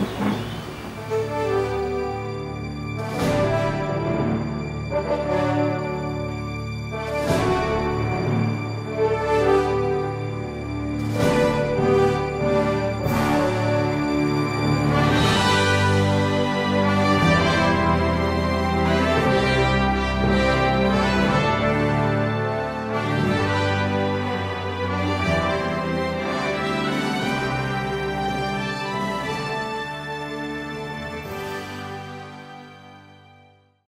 Mm-hmm.